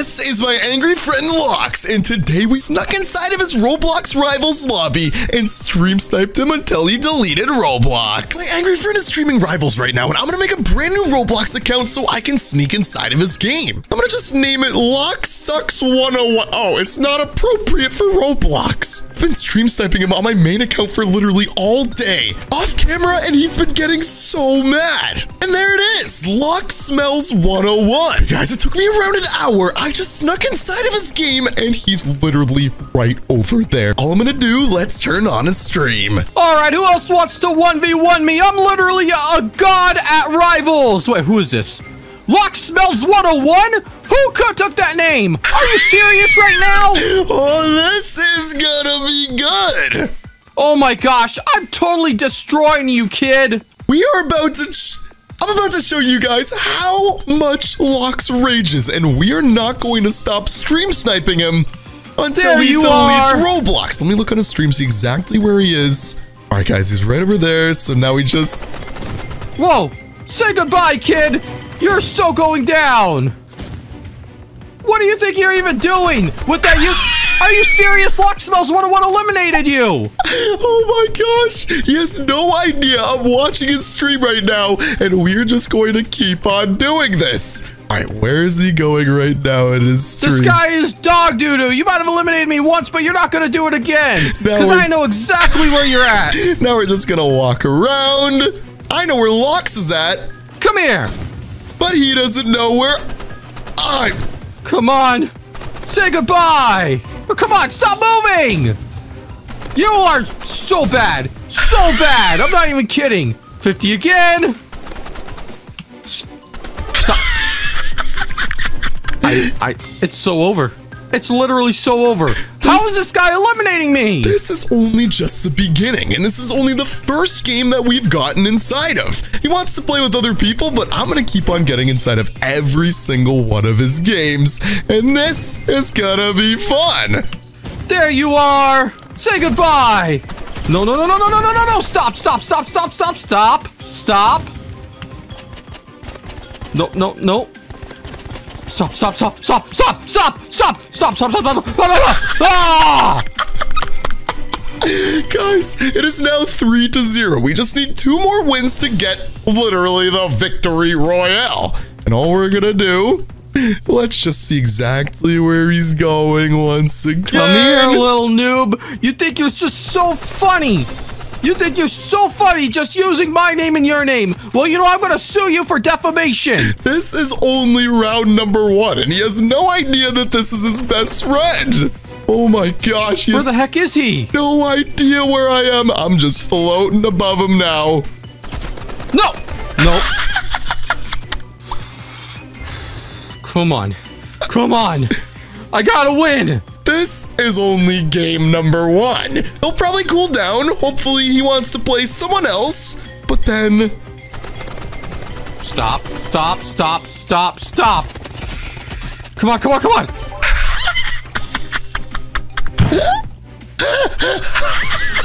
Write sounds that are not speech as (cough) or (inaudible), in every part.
This is my angry friend Lox, and today we snuck inside of his Roblox Rivals lobby and stream sniped him until he deleted Roblox. My angry friend is streaming Rivals right now, and I'm gonna make a brand new Roblox account so I can sneak inside of his game. I'm gonna just name it Lox Sucks 101. Oh, it's not appropriate for Roblox. I've been stream sniping him on my main account for literally all day, off camera, and he's been getting so mad. And there it is, Lox Smells 101. Guys, it took me around an hour. Just snuck inside of his game and he's literally right over there. All I'm gonna do, let's turn on a stream. All right, who else wants to 1v1 me? I'm literally a god at Rivals. Wait, who is this? Lox Smells 101? Who could took that name? Are you serious right now? (laughs) Oh, this is gonna be good. Oh my gosh, I'm totally destroying you, kid. We are about to... I'm about to show you guys how much Lox rages, and we are not going to stop stream sniping him until There he you deletes are. Roblox. Let me look on his stream, see exactly where he is. All right, guys, he's right over there. So now we just... Whoa, say goodbye, kid. You're so going down. What do you think you're even doing with that? You are you serious? Lox Smells 101 eliminated you. Oh my gosh, he has no idea I'm watching his stream right now, and we're just going to keep on doing this. All right, where is he going right now in his stream? This guy is dog doo doo. You might have eliminated me once, but you're not gonna do it again. (laughs) Because I know exactly where you're at. (laughs) Now we're just gonna walk around. I know where Lox is at, Come here. but he doesn't know where I'm. Come on. Say goodbye. Oh, come on, stop moving. You are so bad. So bad. I'm not even kidding. 50 again. Stop. I, I, it's so over. It's literally so over. How is this guy eliminating me? This is only just the beginning, and this is only the first game that we've gotten inside of. He wants to play with other people, but I'm gonna keep on getting inside of every single one of his games, and this is gonna be fun. There you are. Say goodbye. No, no, no, no, no, no, no, no, no. Stop, stop, stop, stop, stop, stop. Stop. No, no, no. Stop, stop, stop, stop, stop, stop, stop, stop, stop, stop, stop, stop. Ah! Guys, it is now three to zero. We just need two more wins to get literally the victory royale. And all we're gonna do, let's just see exactly where he's going once again. Come here, little noob. You think you're just so funny. You think you're so funny just using my name and your name. Well, you know, I'm going to sue you for defamation. (laughs) This is only round number one, and he has no idea that this is his best friend. Oh my gosh, Where the heck is he? no idea where I am. I'm just floating above him now. No! No. (laughs) Come on. Come on. I gotta win. This is only game number one. He'll probably cool down. Hopefully, he wants to play someone else. But then, Stop, stop, stop, stop, stop. Come on, come on, come on. (laughs)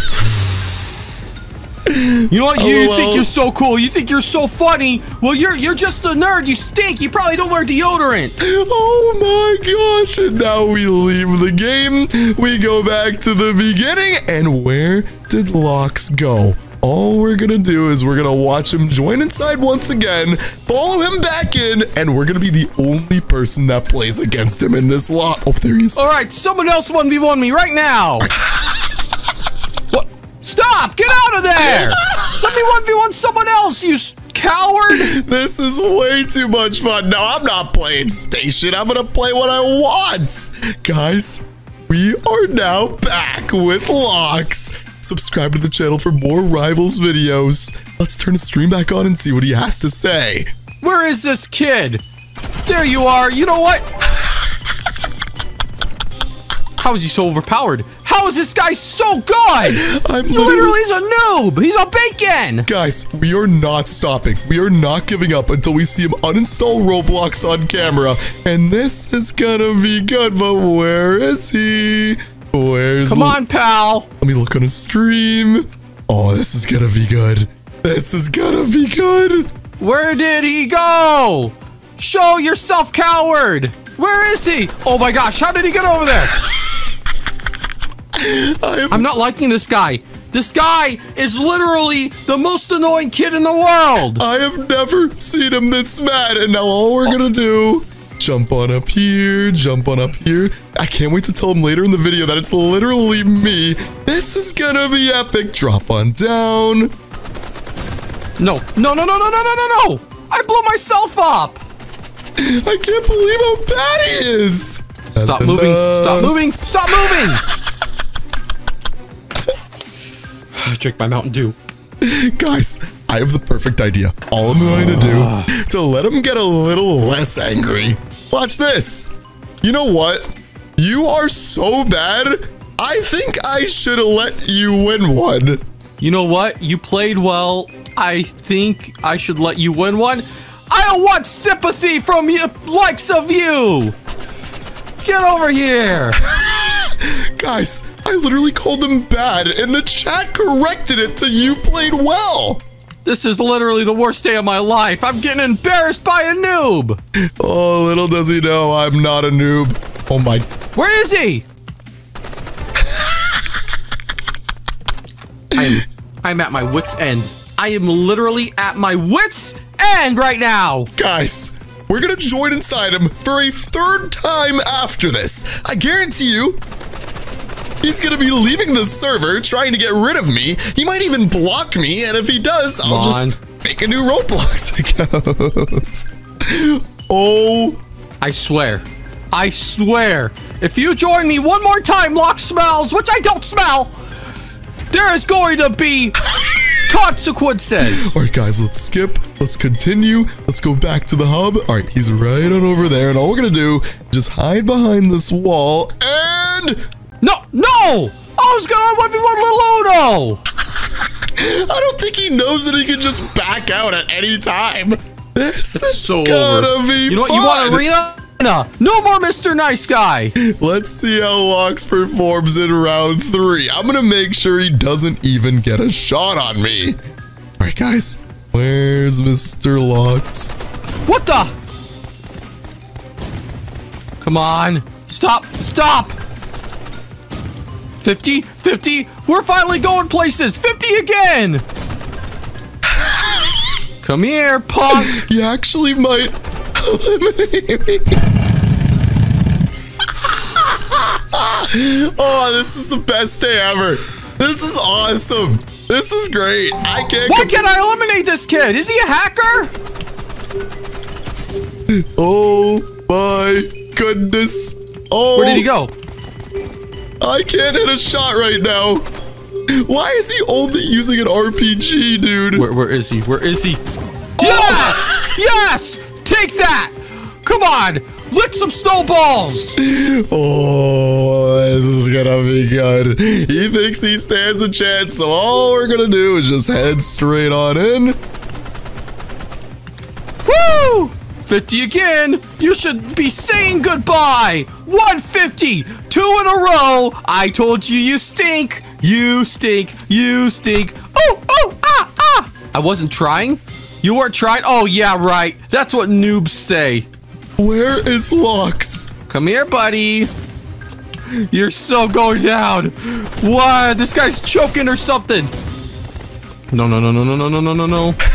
You know what? You well. think you're so cool. You think you're so funny. Well, you're you're just a nerd. You stink. You probably don't wear deodorant. oh my gosh, and now we leave the game. We go back to the beginning, and where did Lox go? All we're gonna do is we're gonna watch him join inside once again, follow him back in, and we're gonna be the only person that plays against him in this lot. Oh, there he is. All right, someone else 1v1 me right now. (laughs) Stop! Get out of there! (laughs) Let me 1v1 someone else, you coward! This is way too much fun. No, I'm not playing station. I'm gonna play what I want. Guys, we are now back with Lox. Subscribe to the channel for more Rivals videos. Let's turn the stream back on and see what he has to say. Where is this kid? There you are. You know what? (laughs) How is he so overpowered? How is this guy so good? I'm He literally is a noob. He's a bacon. Guys, we are not stopping. We are not giving up until we see him uninstall Roblox on camera. And this is gonna be good, but where is he? Where's Come on, pal. Let me look on his stream. Oh, this is gonna be good. This is gonna be good. Where did he go? Show yourself, coward. Where is he? Oh my gosh, how did he get over there? Have I'm not liking this guy. This guy is literally the most annoying kid in the world. I have never seen him this mad, and now all we're gonna do, jump on up here, jump on up here. I can't wait to tell him later in the video that it's literally me. This is gonna be epic. Drop on down. No, no, no, no, no, no, no, no, no. I blew myself up. I can't believe how bad he is. Stop moving. Stop moving. Stop moving. I (sighs) drink my Mountain Dew. (laughs) Guys, I have the perfect idea. All I'm going to do (sighs) to let him get a little less angry. Watch this. You know what? You are so bad. I think I should have let you win one. You know what? You played well. I think I should let you win one. I don't want sympathy from you, likes of you. Get over here. (laughs) Guys, I literally called them bad, and the chat corrected it to you played well. This is literally the worst day of my life. I'm getting embarrassed by a noob. Oh, little does he know I'm not a noob. Oh my. Where is he? I'm, I'm at my wit's end. I am literally at my wit's end right now. Guys, we're gonna join inside him for a third time after this. I guarantee you, he's gonna be leaving the server, trying to get rid of me. He might even block me, and if he does, I'll Come just make a new Roblox (laughs) account. oh, I swear. I swear. If you join me one more time, Lox smells, which I don't smell, there is going to be (laughs) consequences. all right, guys, let's skip. Let's continue. Let's go back to the hub. All right, he's right on over there, and all we're gonna do just hide behind this wall and. No, no! I was gonna 1v1 Leluno! I don't think he knows that he can just back out at any time. This is so gonna over. be You know what? You want arena? Arena. No more Mr. Nice Guy. Let's see how Lux performs in round three. I'm gonna make sure he doesn't even get a shot on me. All right, guys. Where's Mr. Lux? What the? Come on. Stop. Stop. 50, 50. We're finally going places. 50 again. Come here, punk. (laughs) You actually might eliminate me. (laughs) oh, this is the best day ever. This is awesome. This is great. I can't. Why can't I eliminate this kid? Is he a hacker? Oh my goodness. Oh, Where did he oh. go? I can't hit a shot right now. Why is he only using an RPG, dude? Where, where is he? Where is he? Oh! Yes! Yes! Take that! Come on! Lick some snowballs! Oh, this is gonna be good. He thinks he stands a chance, so all we're gonna do is just head straight on in. Woo! 50 again! You should be saying goodbye! 150! Two in a row! I told you you stink! You stink! You stink! Oh! Oh! Ah! Ah! I wasn't trying? You weren't trying? Oh, yeah, right. That's what noobs say. Where is Lux? Come here, buddy. You're so going down. What? This guy's choking or something. No, no, no, no, no, no, no, no, no, no. (laughs)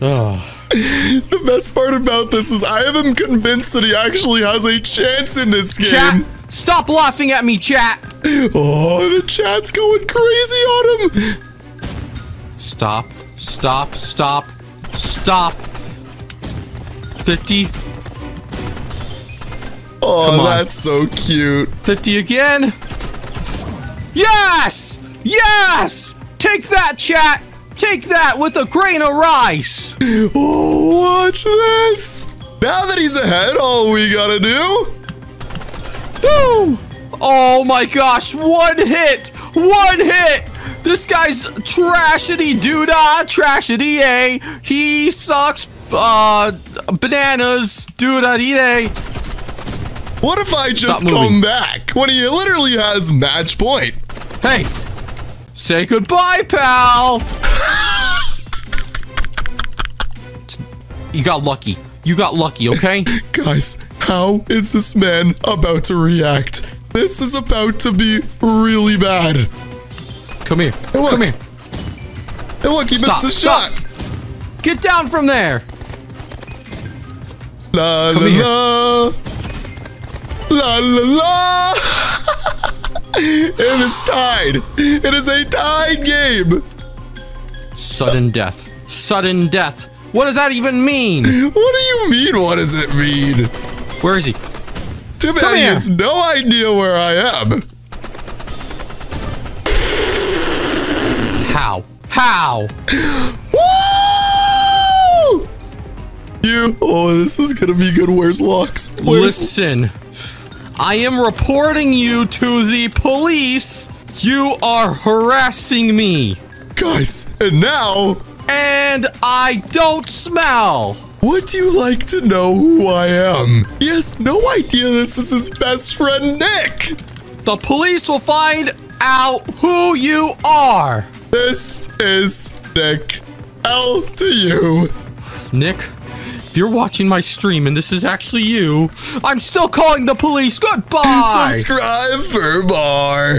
Oh. The best part about this is I have him convinced that he actually has a chance in this game. Chat, stop laughing at me, chat. Oh, the chat's going crazy on him. Stop, stop, stop, stop. 50, Oh, that's so cute. 50 again. Yes! Yes! Take that, chat! Take that with a grain of rice! Oh, watch this. Now that he's ahead, all we gotta do. Woo! Oh my gosh, one hit! One hit! This guy's trashity doodah, trashity A. He sucks uh bananas doodah dee What if I just come back when he literally has match point? Hey! Say goodbye, pal! you got lucky. You got lucky, okay? (laughs) Guys, how is this man about to react? This is about to be really bad. Come here. look. Come here. Hey, look, he Stop, missed the stop. shot. Get down from there. La Come la here. la. La la la. It is tied. It is a tied game. Sudden death. Sudden death. What does that even mean? What do you mean? What does it mean? Where is he? Too bad Come he here. has no idea where I am. How? How? Woo! You. Oh, this is gonna be good. Where's Lox? Where's Listen. I am reporting you to the police. You are harassing me. guys? And now, And I don't smell. would you like to know who I am? He has no idea this is his best friend Nick. The police will find out who you are. This is Nick. L to you. Nick, you're watching my stream and this is actually you, I'm still calling the police. Goodbye. Subscribe for more.